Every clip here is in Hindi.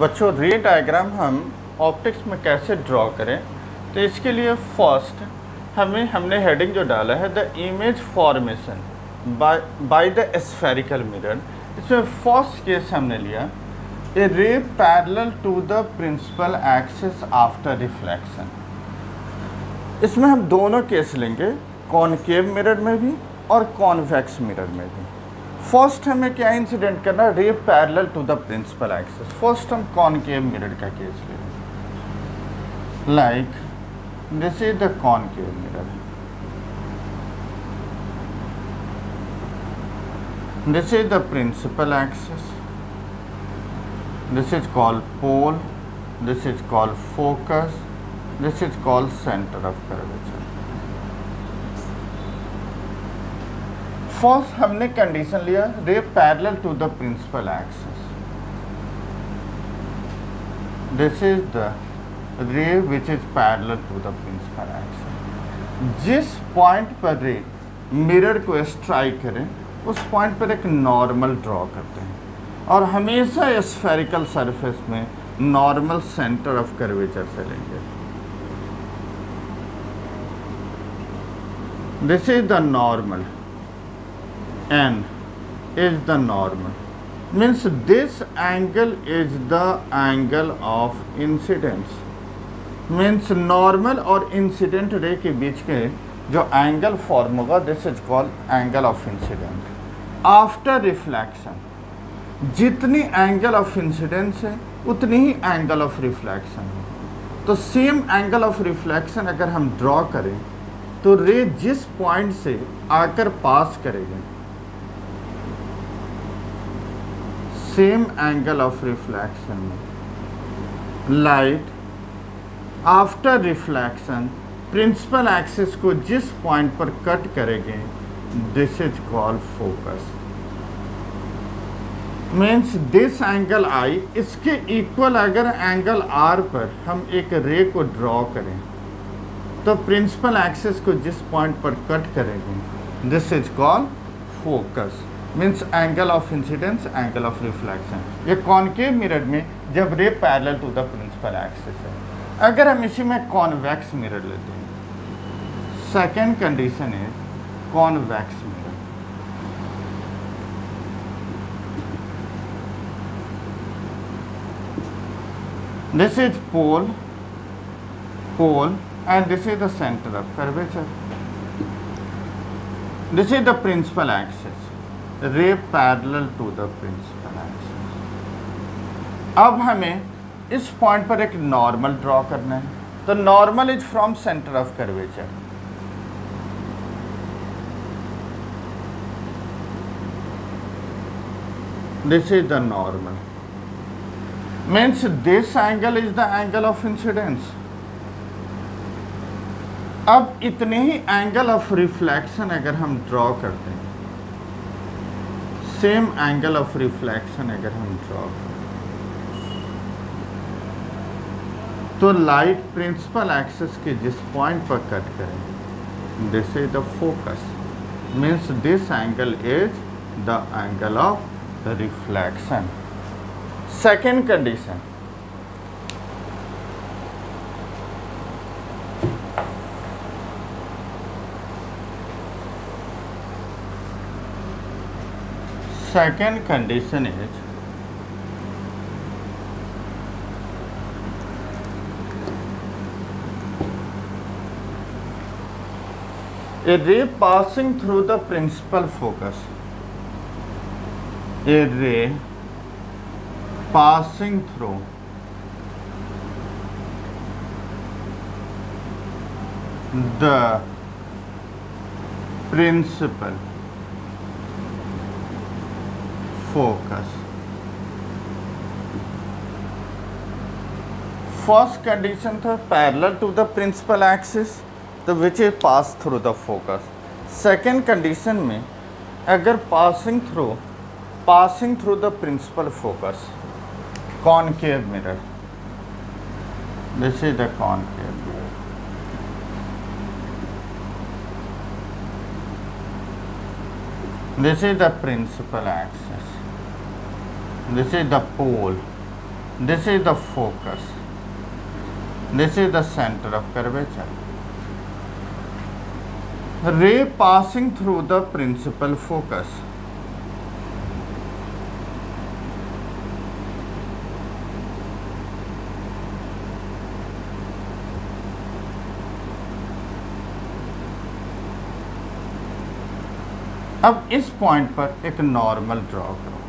बच्चों, रे डायग्राम हम ऑप्टिक्स में कैसे ड्रॉ करें? तो इसके लिए फ़र्स्ट हमें, हमने हेडिंग जो डाला है the image formation by the spherical mirror इसमें फ़र्स्ट केस हमने लिया। A ray parallel to the principal axis after reflection इसमें हम दोनों केस लेंगे कॉनकेव मिरर में भी और कॉन्वेक्स मिरर में भी। फ़र्स्ट हमें क्या इंसिडेंट करना ray parallel to the principal axis first हम कॉन के मिरर का केस ले like this is the concave mirror this is the principal axis this is call pole this is call focus this is call centre of curvature first हमने कंडीशन लिया ray parallel to the principal axis this is the ray which is parallel to the principal axis जिस पॉइंट पर रे मिरर को स्ट्राइक करें, उस पॉइंट पर एक नॉर्मल ड्रॉ करते हैं। और हमेशा स्फेरिकल सरफेस में नॉर्मल सेंटर ऑफ़ कर्वेचर से लेंगे this is the normal n is the normal means this angle is the angle of incidence. Means normal और incident ray के बीच के जो एंगल फॉर्म होगा this is called angle of incident after reflection जितनी एंगल ऑफ़ इंसिडेंस है, उतनी ही एंगल ऑफ़ रिफ्लेक्शन है। तो सेम एंगल ऑफ़ रिफ्लेक्शन अगर हम ड्रॉ करें तो रे जिस पॉइंट से आकर पास करेंगे सेम एंगल ऑफ़ रिफ्लेक्शन में light after reflection principal axis को जिस पॉइंट पर कट करेंगे this is called focus means this angle I इसके इक्वल अगर एंगल आर पर हम एक रे को ड्रॉ करें तो प्रिंसिपल एक्सिस को जिस पॉइंट पर कट करेंगे this is called focus means angle of incidence angle of reflection ये कॉनकेव मिरर में? जब ray parallel to the principal axis है। अगर हम इसी में कॉन्वेक्स मिरर लेते हैं। सेकेंड कंडीशन है convex mirror this is pole pole, and this is the center of curvature. This is the principal axis. Ray parallel to the principal axis अब हमें इस पॉइंट पर एक नॉर्मल ड्रॉ करना है। तो normal is from centre of curvature this is the normal. Means this angle is the angle of incidence. अब इतने ही एंगल ऑफ़ रिफ्लेक्शन अगर हम ड्रॉ करते हैं सेम एंगल ऑफ़ रिफ्लेक्शन अगर हम ड्रॉ तो लाइट प्रिंसिपल एक्सेस के जिस पॉइंट पर कट करें this is the focus means this angle is the angle of reflection second condition second condition is a ray passing through the principal focus a ray passing through the principal focus. First condition था parallel to the principal axis तो which is pass through the focus. Second condition में अगर passing through passing through the principal focus concave mirror this is the concave this is the principal axis. This is the pole. This is the focus. This is the center of curvature. Ray passing through the principal focus अब इस पॉइंट पर एक नॉर्मल ड्रॉ करो।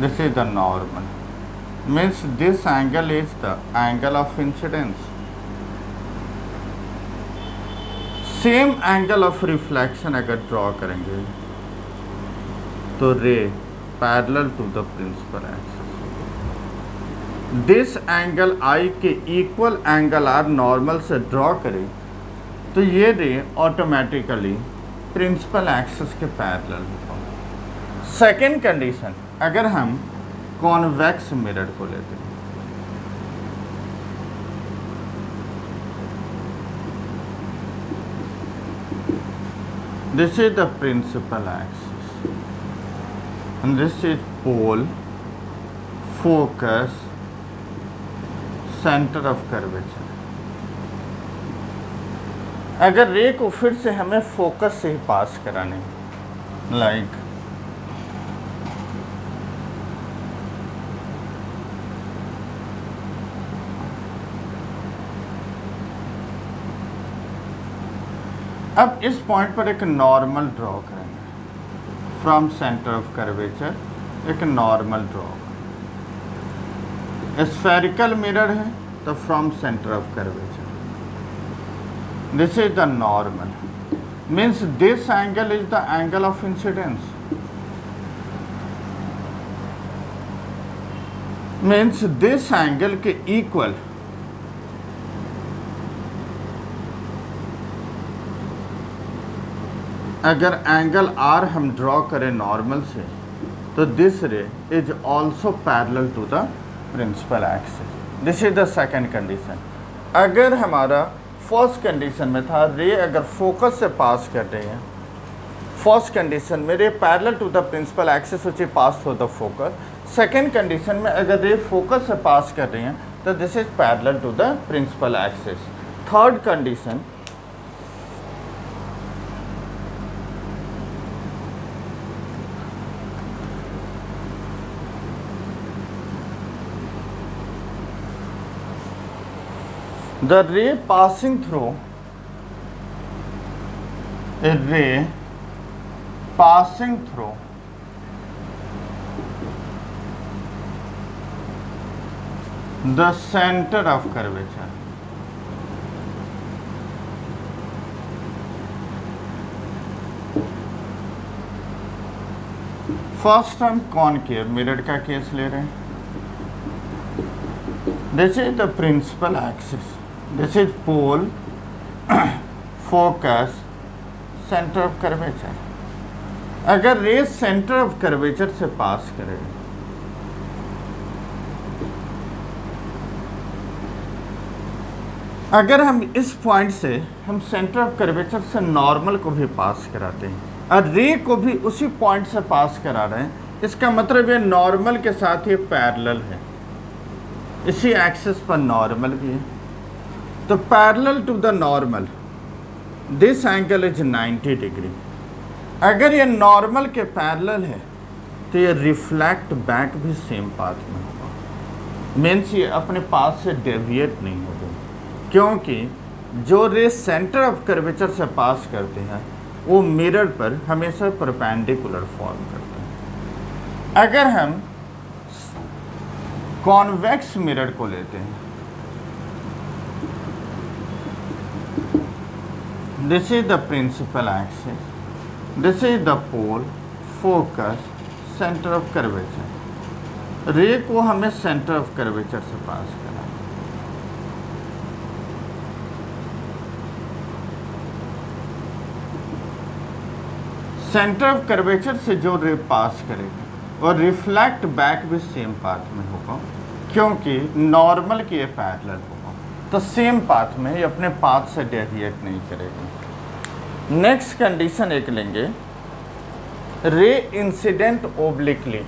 This is the normal means this angle is the angle of incidence same angle of reflection अगर ड्रॉ करेंगे तो ray parallel to the principal axis this angle I के इक्वल एंगल आर नॉर्मल से ड्रॉ करें। तो ये दे ऑटोमेटिकली प्रिंसिपल एक्सिस के पैरेलल सेकेंड कंडीशन अगर हम कॉन्वैक्स मिरर को लेते हैं। This is the principal axis and this is pole focus centre of curvature अगर रे को फिर से हमें फोकस से ही पास कराने लाइक like, अब इस पॉइंट पर एक नॉर्मल ड्रॉ करेंगे। फ्रॉम सेंटर ऑफ़ कर्वेचर एक नॉर्मल ड्रॉ स्फेरिकल मिरर है तो from centre of curvature this is the normal means this angle is the angle of incidence means this angle के इक्वल अगर एंगल आर हम ड्रॉ करें नॉर्मल से तो this ray is also parallel to the principal axis this is the second condition अगर हमारा फ़र्स्ट कंडीशन में था, रे अगर फोकस से पास कर रहे हैं, फ़र्स्ट कंडीशन में ray parallel to the principal axes which pass through the focus. Second condition में अगर रे फोकस से पास कर रहे हैं तो this is parallel to the principal axis third condition the ray passing through a ray passing through the centre of curvature first time concave? Mirror का केस ले रहे हैं। This is the principal axis this is pole, focus, center of curvature. अगर रे सेंटर ऑफ़ कर्वेचर से पास करे, अगर हम इस पॉइंट से, हम सेंटर ऑफ़ कर्वेचर से नॉर्मल को भी पास कराते हैं, और रे को भी उसी पॉइंट से पास करा रहे हैं, इसका मतलब ये नॉर्मल के साथ ये पैरेलल है। इसी एक्सिस पर नॉर्मल भी है। तो parallel to the normal this angle is 90 degree अगर ये नॉर्मल के पैरेलल है तो ये रिफ्लेक्ट बैक भी सेम पाथ में होगा। मीन्स ये अपने पास से डेविएट नहीं होगा। क्योंकि जो रे सेंटर ऑफ़ कर्वेचर से पास करते हैं, वो मिरर पर हमेशा परपेंडिकुलर फॉर्म करते हैं। अगर हम कॉन्वेक्स मिरर को लेते हैं this is the principal axis. This is the pole. Focus. Center of curvature. Ray को हमें सेंटर ऑफ़ कर्वेचर से पास करना सेंटर ऑफ़ कर्वेचर से जो रे पास करेगा, और रिफ्लेक्ट बैक भी सेम पाथ में होगा, क्योंकि नॉर्मल के पैरेलल होगा। तो सेम पाथ में ये अपने पाथ से डेविएट नहीं करेगी। नेक्स्ट कंडीशन एक लेंगे। Ray incident obliquely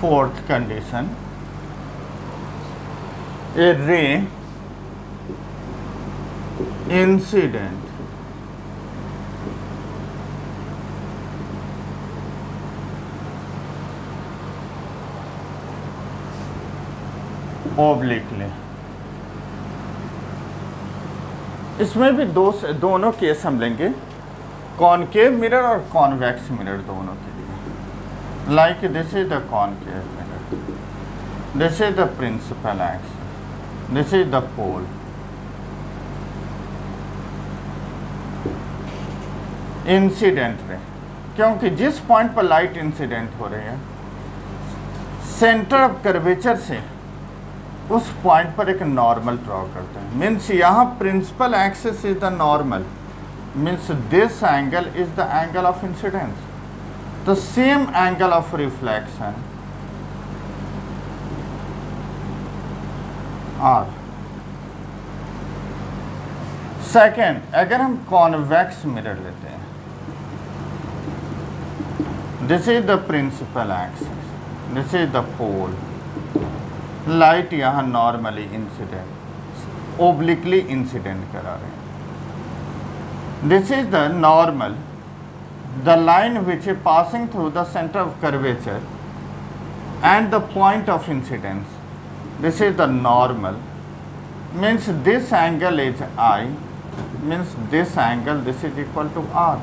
fourth condition a ray incident. Obliquely इसमें भी दो दोनों केस हम लेंगे। कॉनकेव मिरर और कॉन्वेक्स मिरर दोनों के लिए। Like this is the concave mirror this is the principal axis this is the pole incident ray क्योंकि जिस पॉइंट पर लाइट इंसिडेंट हो रही है सेंटर ऑफ़ कर्वेचर से उस पॉइंट पर एक नॉर्मल ड्रॉ करते हैं। मीन्स यहाँ principal axis is the normal means this angle is the angle of incidence the same angle of reflection are second अगर हम कॉन्वेक्स मिरर लेते हैं this is the principal axis this is the pole light यहाँ नॉर्मली इंसिडेंट ओब्लिकली इंसिडेंट करा रहे हैं। This is the normal the line which is passing through the centre of curvature and the point of incidence this is the normal. Means this angle is i, means this angle, this is equal to r.